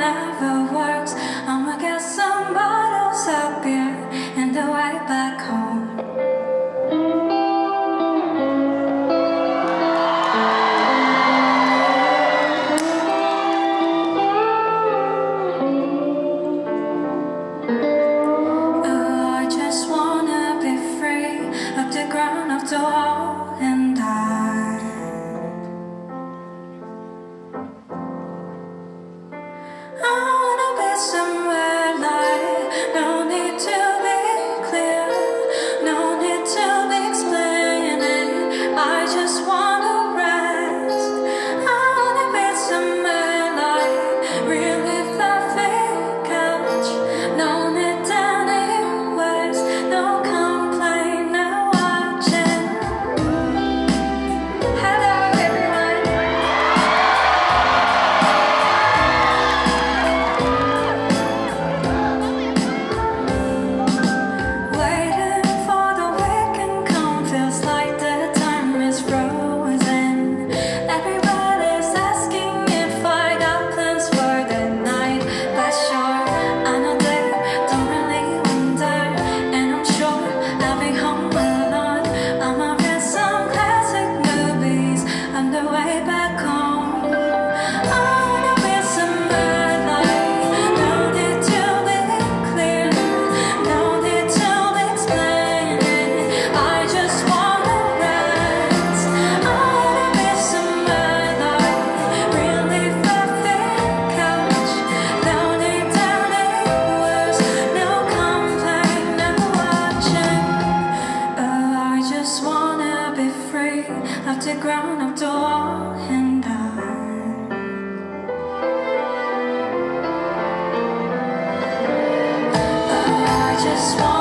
never works. I'ma get some bottles up here And a way back home. Oh, I just wanna be free Up the ground of the round of door and I, I just want